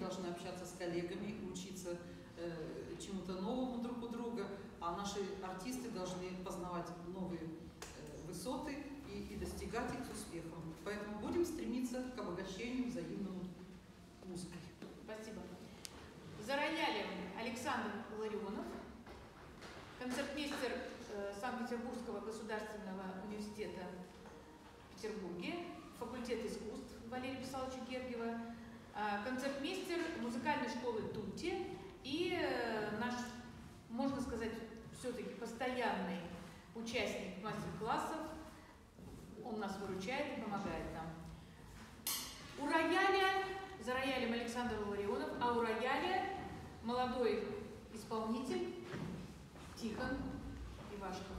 Должны общаться с коллегами, учиться э, чему-то новому друг у друга, а наши артисты должны познавать новые э, высоты и, и достигать их успехом. Поэтому будем стремиться к обогащению взаимному музыкой. Спасибо. За роялем Александр Ларионов, концертмейстер э, Санкт-Петербургского государственного университета в Петербурге, факультет искусств Валерия Писаловича Гергиева, концертмейстер музыкальной школы Тутти и э, наш, можно сказать, все-таки постоянный участник мастер-классов. Он нас выручает и помогает нам. У рояля, за роялем Александр Ларионов, а у рояля молодой исполнитель Тихон Ивашков.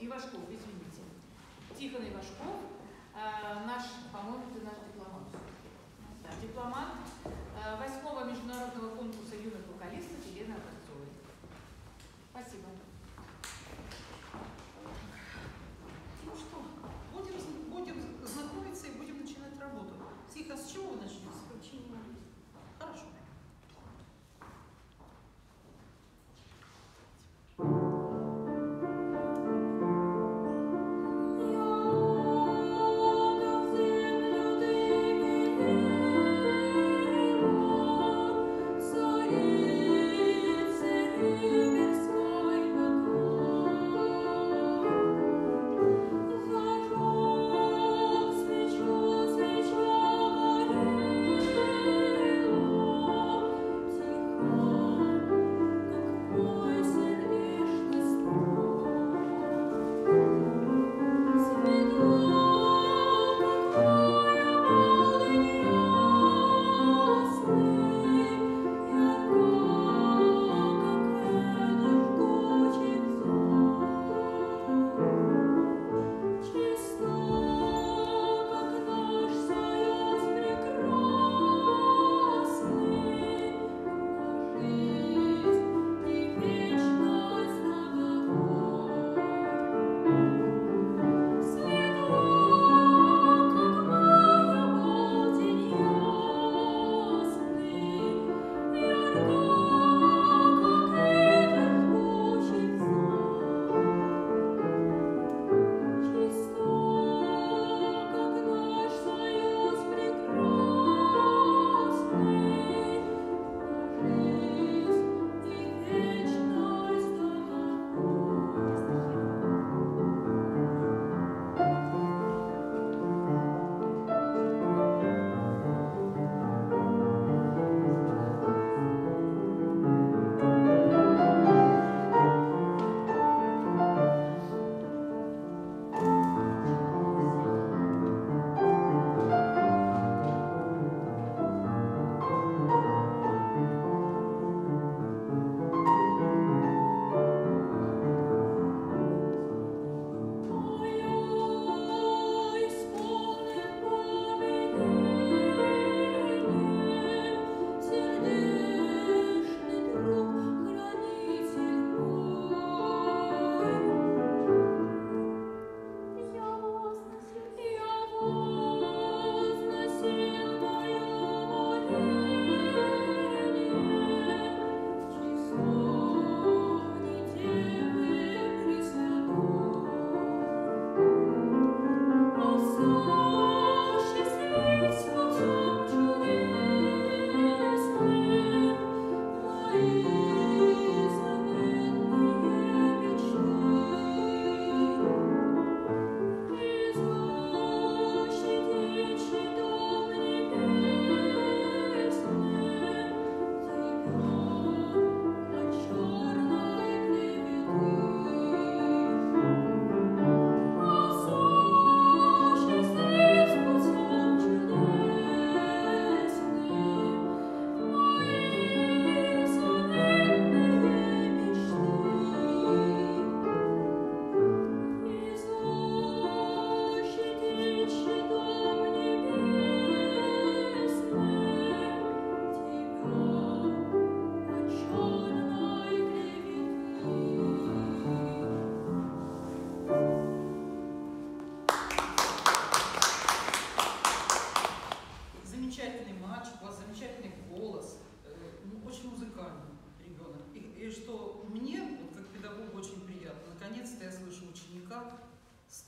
Ивашков, извините. Тихон Ивашков, э, наш, по-моему, это наш. Да, дипломат э, восьмого международного конкурса юных вокалистов Елены Образцовой. Спасибо. Ну что, будем, будем знакомиться и будем начинать работу. Тихо, с чего вы начнете?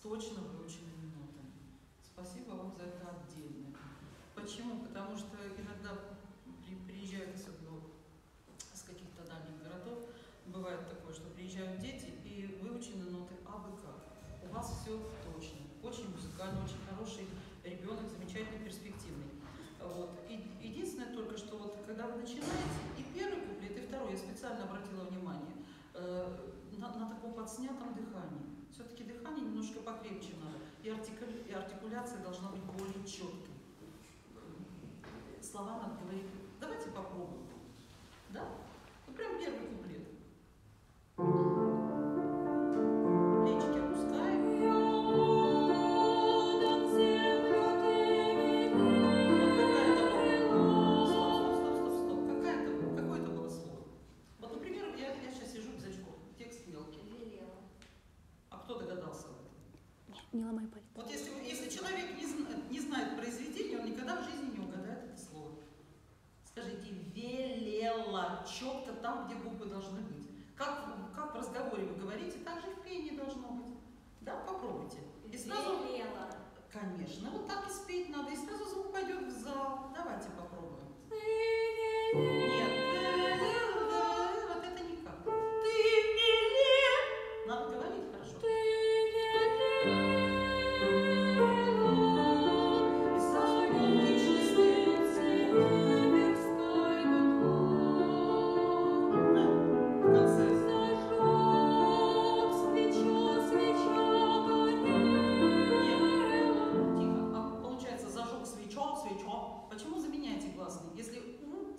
точно выученными нотами. Спасибо вам за это отдельно. Почему? Потому что иногда приезжают, особенно с каких-то дальних городов, бывает такое, что приезжают дети и выучены ноты абы как. У вас все точно. Очень музыкальный, очень хороший ребенок, замечательный, перспективный. Вот. И, единственное только, что вот когда вы начинаете, и первый куплет, и второй, я специально обратила внимание, э, на, на таком подснятом дыхании. Все-таки дыхание немножко покрепче надо. И, артикуля... и артикуляция должна быть более четкой. Слова надо говорить. Давайте попробуем. Да? Ну, прям первый куплет. не ломай пальцы. Вот если, если человек не, знает, не знает произведение, он никогда в жизни не угадает это слово. Скажите, велела, четко там, где буквы должны быть. Как, как в разговоре вы говорите, так же в пении должно быть. Да, попробуйте. И сразу... Велела. Конечно, вот так и спеть надо, и сразу звук пойдет в зал. Давайте попробуем. Нет.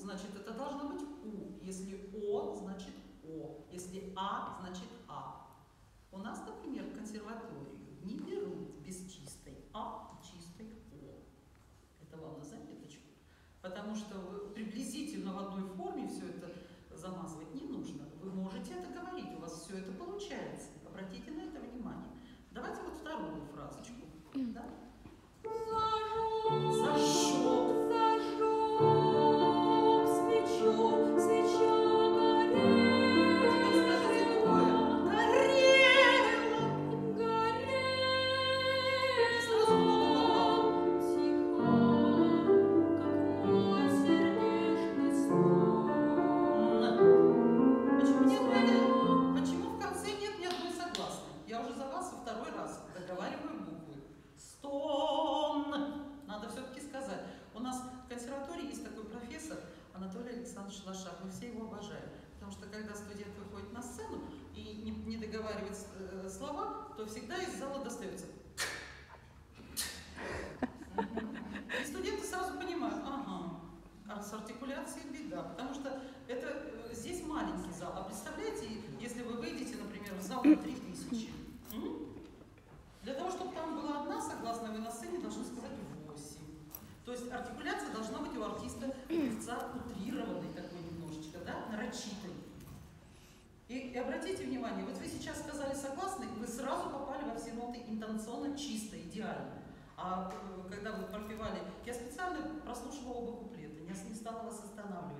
значит это должно быть У. Если О, значит О. Если А, значит А. У нас, например, консерваторию не берут без чистой А и чистой О. Это вам на заметочку. Потому что приблизительно в одной форме все это замазывать не нужно. Вы можете это говорить, у вас все это получается. Обратите на это внимание. Давайте вот вторую фразочку. Да? Зажжу то всегда из зала достается sanal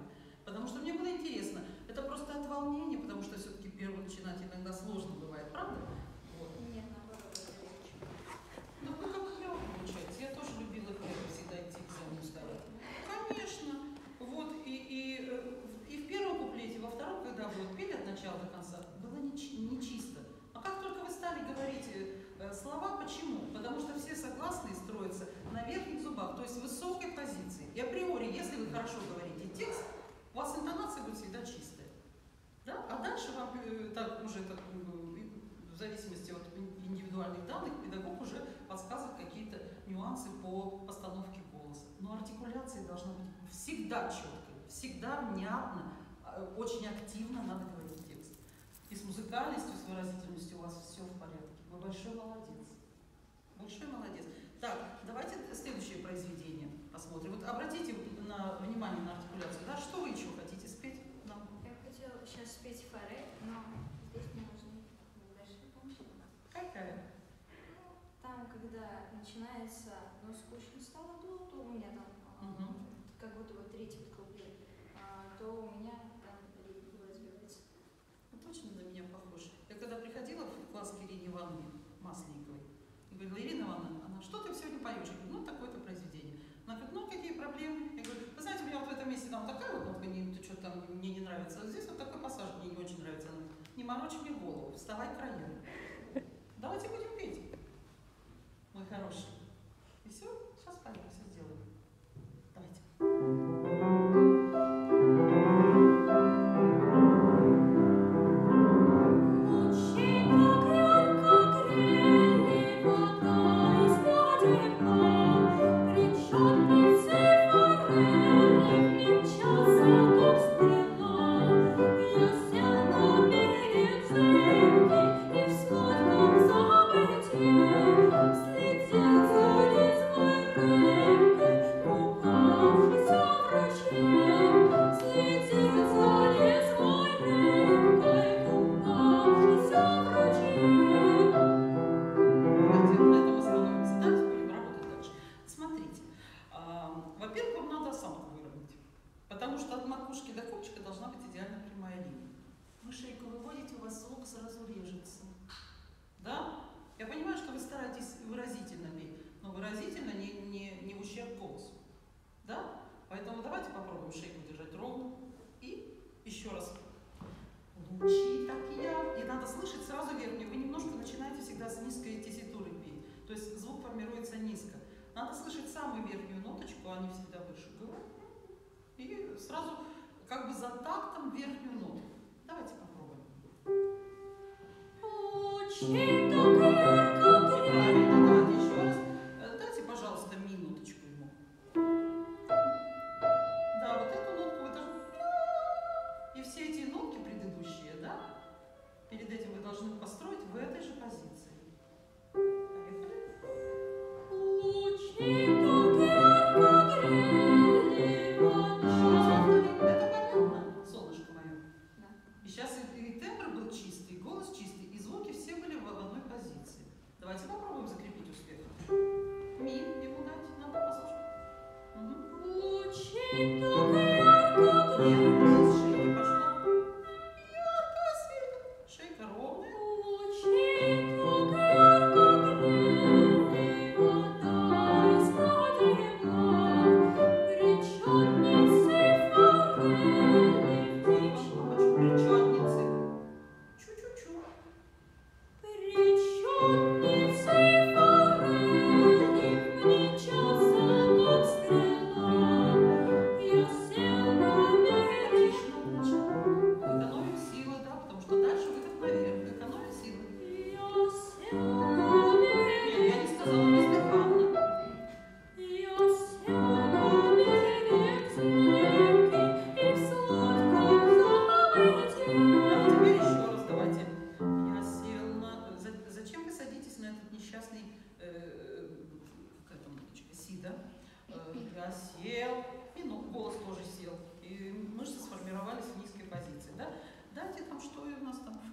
коммуникации должно быть всегда четко, всегда внятно, а, очень активно надо говорить текст. И с музыкальностью, с выразительностью у вас все в порядке. Вы большой молодец. Большой молодец. Так, давайте следующее произведение посмотрим. Вот обратите на, внимание на артикуляцию. Да, что вы еще хотите? вставай краю. самую верхнюю ноточку, они всегда выше говорят, и сразу как бы за тактом верхнюю ноту. Давайте попробуем. Очень.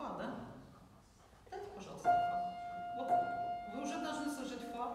фа, да? Дайте, пожалуйста, фа. Вот вы уже должны сложить фа.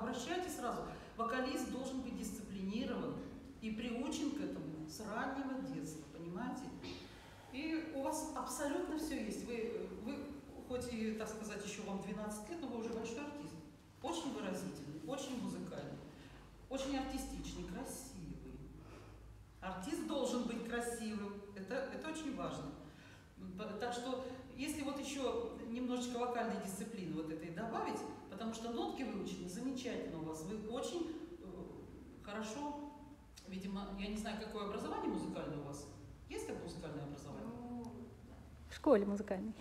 Обращайте сразу. Вокалист должен быть дисциплинирован и приучен к этому с раннего детства, понимаете? И у вас абсолютно все есть. Вы, вы хоть и, так сказать, еще вам 12 лет, но вы уже большой артист. Очень выразительный, очень музыкальный, очень артистичный, красивый. Артист должен быть красивым. Это, это очень важно. Так что, если вот еще немножечко вокальной дисциплины вот этой добавить, потому что нотки выучены замечательно у вас, вы очень э, хорошо, видимо, я не знаю, какое образование музыкальное у вас. Есть такое музыкальное образование? Ну, В школе музыкальной.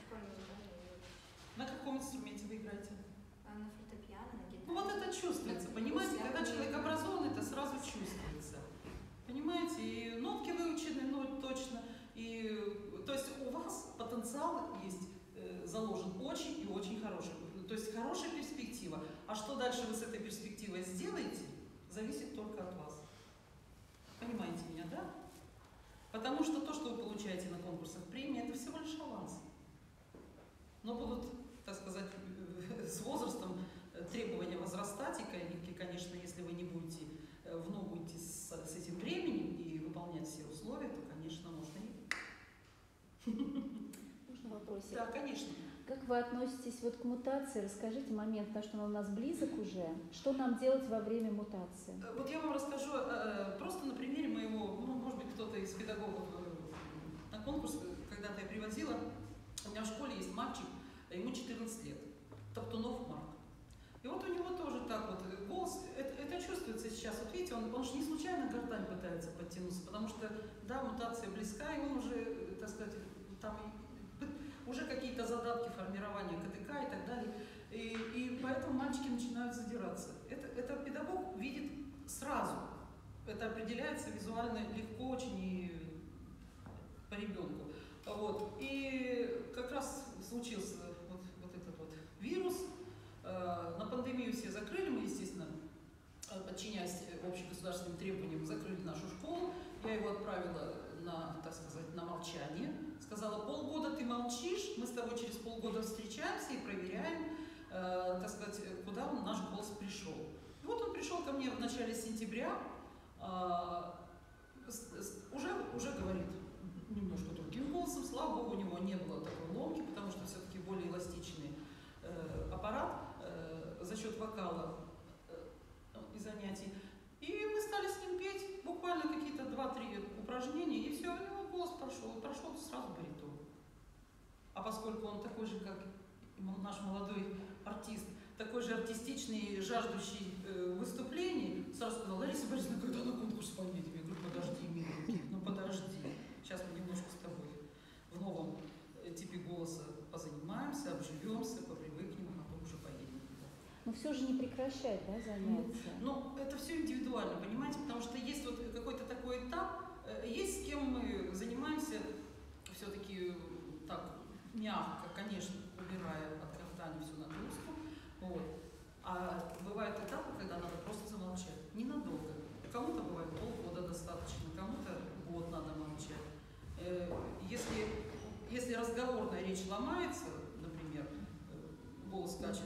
На каком инструменте вы играете? А на фортепиано, на гитаре. Ну вот это чувствуется, понимаете, когда человек образован, это сразу чувствуется. Понимаете, и нотки выучены, ну точно, и то есть у вас потенциал есть э, заложен очень и очень хороший, то есть хорошая перспектива. А что дальше вы с этой перспективой сделаете, зависит только от вас. Понимаете меня, да? Потому что то, что вы получаете на конкурсах премии, это всего лишь аванс. Но будут, так сказать, с возрастом требования возрастать, и, конечно, если вы не будете э, в ногу идти с, с этим временем и выполнять все условия, то, конечно, можно и... Можно вопросик? Да, конечно. Как вы относитесь вот к мутации? Расскажите момент, потому что он у нас близок уже. Что нам делать во время мутации? Э, Вот я вам расскажу э, просто на примере моего, ну, может быть, кто-то из педагогов э, на конкурс э, когда-то я привозила. У меня в школе есть мальчик, э, ему 14 лет, Топтунов Марк. И вот у него тоже так вот э, голос, это, это чувствуется сейчас. Вот видите, он, он же не случайно гортань пытается подтянуться, потому что, да, мутация близка, и он уже, э, так сказать, там и пы- уже какие-то задатки формирования КТК и так далее. И, и поэтому мальчики начинают задираться. Это, это педагог видит сразу. Это определяется визуально легко очень и по ребенку. Вот. И как раз случился вот, вот этот вот вирус. Э, На пандемию все закрыли, мы, естественно, подчиняясь общегосударственным требованиям, закрыли нашу школу. Я его отправила на, так сказать, на молчание. Сказала, полгода ты молчишь, мы с тобой через полгода встречаемся и проверяем, э, так сказать, куда наш голос пришел. И вот он пришел ко мне в начале сентября, а, с- с- уже, уже говорит немножко другим голосом, слава богу, у него не было такой ломки, потому что все-таки более эластичный э, аппарат э, за счет вокала э, и занятий. И мы стали с ним петь буквально какие-то 2-3 упражнения, и все, у него прошел, прошел сразу баритон. А поскольку он такой же, как наш молодой артист, такой же артистичный, жаждущий э, выступлений, сразу сказал, Лариса Борисовна, когда на конкурс поедем? Я говорю, подожди, миленький, ну подожди. Сейчас мы немножко с тобой в новом э, типе голоса позанимаемся, обживемся, попривыкнем, а потом уже поедем. Но все же не прекращать, да, занятия? Ну, это все индивидуально, понимаете, потому что есть вот какой-то такой этап, есть с кем мы занимаемся все-таки так мягко, конечно, убирая от гортани всю нагрузку. Вот. А бывают этапы, когда надо просто замолчать. Ненадолго. Кому-то бывает полгода достаточно, кому-то год надо молчать. Э, Если, если разговорная речь ломается, например, э, голос скачет,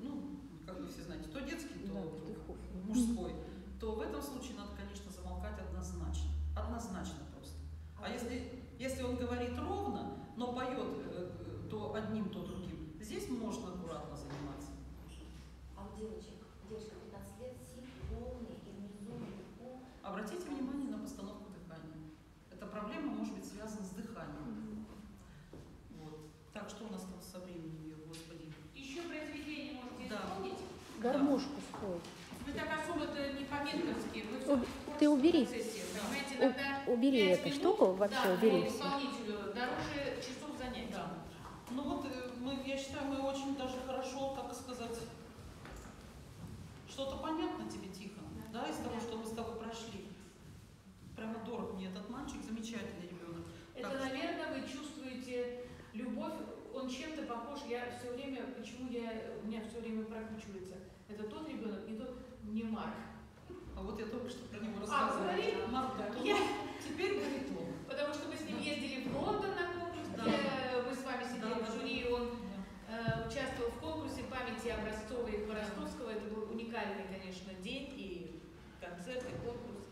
ну, как вы все знаете, то детский, то Да, Петухов. мужской, то в этом случае надо, конечно, замолкать однозначно. Однозначно просто. А если, если он говорит ровно, но поет э, э, то одним, то другим, здесь можно аккуратно заниматься. А у девочек, девочка 15 лет, сип, волны и внизу, наверху. Обратите внимание на постановку дыхания. Эта проблема может быть связана с дыханием. Вот. Так, что у нас там со временем, Ир, господи? Еще произведение можете Да. исполнить? Гармошку по-ментовски. Мы всё Уб- в ты убери. процессе, понимаете, У- эту минут, штуку, вообще да, убери по всё. исполнителю дороже часов занятий. Да. Ну вот, э, мы, я считаю, мы очень даже хорошо, так сказать, что-то понятно тебе, Тихон, да, из того, что мы с тобой прошли. Прямо дорог мне этот мальчик, замечательный ребенок. Это, Так. наверное, вы чувствуете любовь. Он чем-то похож. Я все время, почему я, у меня все время прокручивается. Это тот ребенок, не тот, не Марк. А вот я только что про него А, рассказывала. говорили? Марк Батон, Я- теперь говорит он. Потому что мы с ним Да. ездили в Лондон на конкурс, Да. где мы с вами сидели Да, в да, жюри, и он э, участвовал в конкурсе памяти Образцовой и Хворостовского. Это был уникальный, конечно, день и концерт, и конкурс.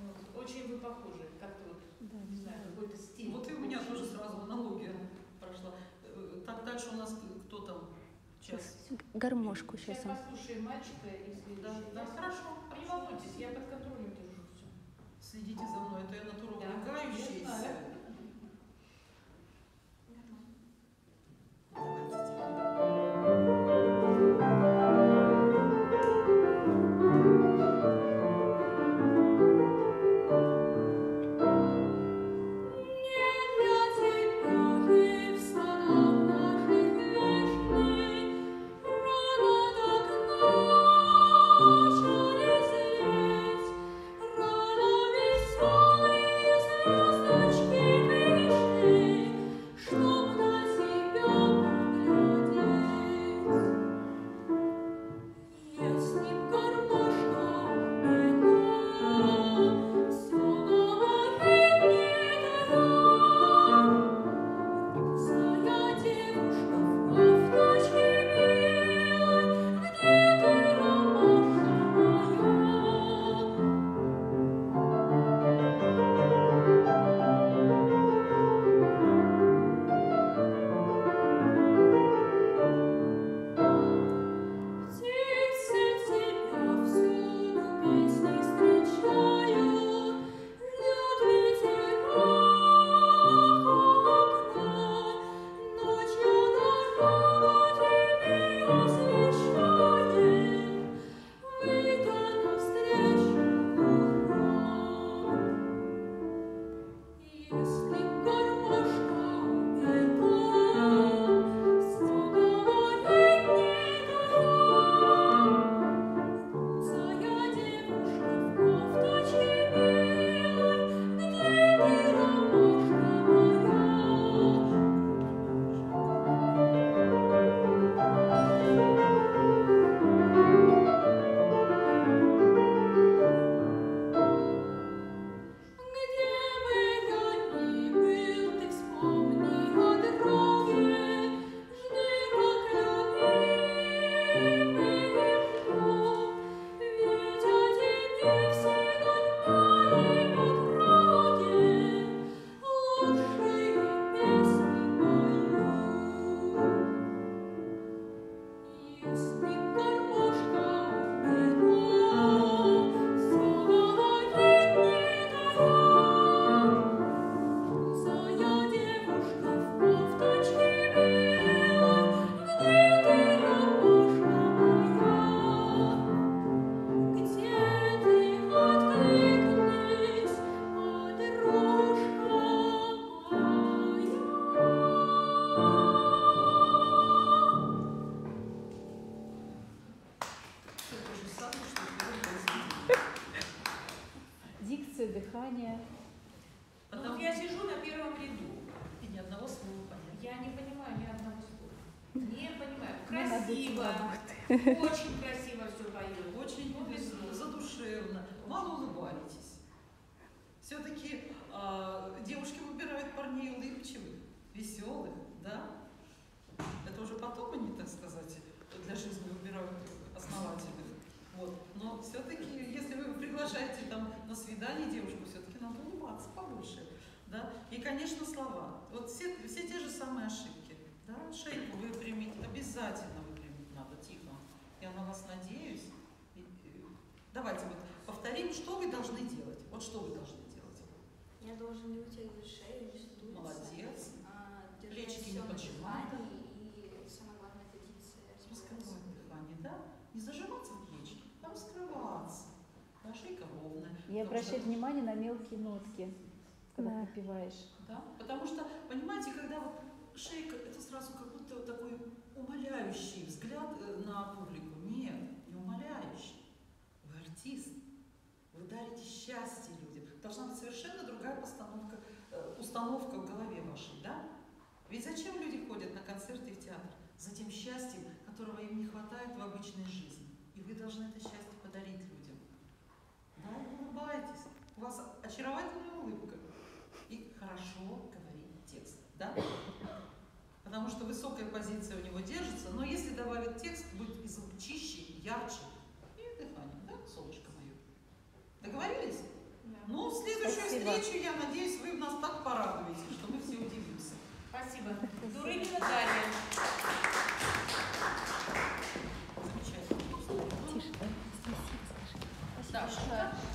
Вот. Очень вы похожи, как-то вот, Да, не знаю, какой-то стиль. Вот и у меня тоже сразу аналогия прошла. Э, Так дальше у нас кто там? Сейчас. Гармошку Сейчас сейчас послушаем мальчика и Да, следующий. да, Я- хорошо. Не волнуйтесь, я под контролем. Следите за мной, это я натура Да, увлекающаяся. знаю. Работаем. Очень красиво все поет. Очень повезло, задушевно, мало улыбаетесь. Все-таки девушки выбирают парней улыбчивых, веселых, да? Это уже потом они, так сказать, для жизни выбирают основательных. Вот. Но все-таки, если вы приглашаете там на свидание девушку, все-таки надо улыбаться побольше. Да? И, конечно, слова. Вот все, все те же самые ошибки. Да? Шейку выпрямить, обязательно. Я на вас надеюсь. И, э, Давайте вот повторим, что вы должны делать. Вот что вы должны делать. Я должен не вытягивать шею, не сдуться. Молодец. а, Плечики не дыхании и самое главное это. Раскрывать дыхание, да? Не зажиматься в плечи, а раскрываться. И Потому обращать что- внимание на мелкие нотки, когда Да. подпеваешь. Да? Потому что, понимаете, когда вот шейка, это сразу как будто вот такой умоляющий взгляд э, на публику. Нет, не умоляющий. Вы артист. Вы дарите счастье людям. Должна быть совершенно другая постановка, э, установка в голове вашей, да? Ведь зачем люди ходят на концерты и в театр? За тем счастьем, которого им не хватает в обычной жизни. И вы должны это счастье подарить людям. Да, вы улыбаетесь. У вас очаровательная улыбка. И хорошо говорит текст, да? Потому что высокая позиция у него держится, но если добавить текст, будет и звук чище, ярче. И дыхание, да, солнышко мое? Договорились? Ну, в следующую Спасибо. встречу, я надеюсь, вы нас так порадуете, что мы все удивимся. Спасибо. Дурынина Дарья. Замечательно. Тише, да? Спасибо, скажи. Да, Здравствуйте.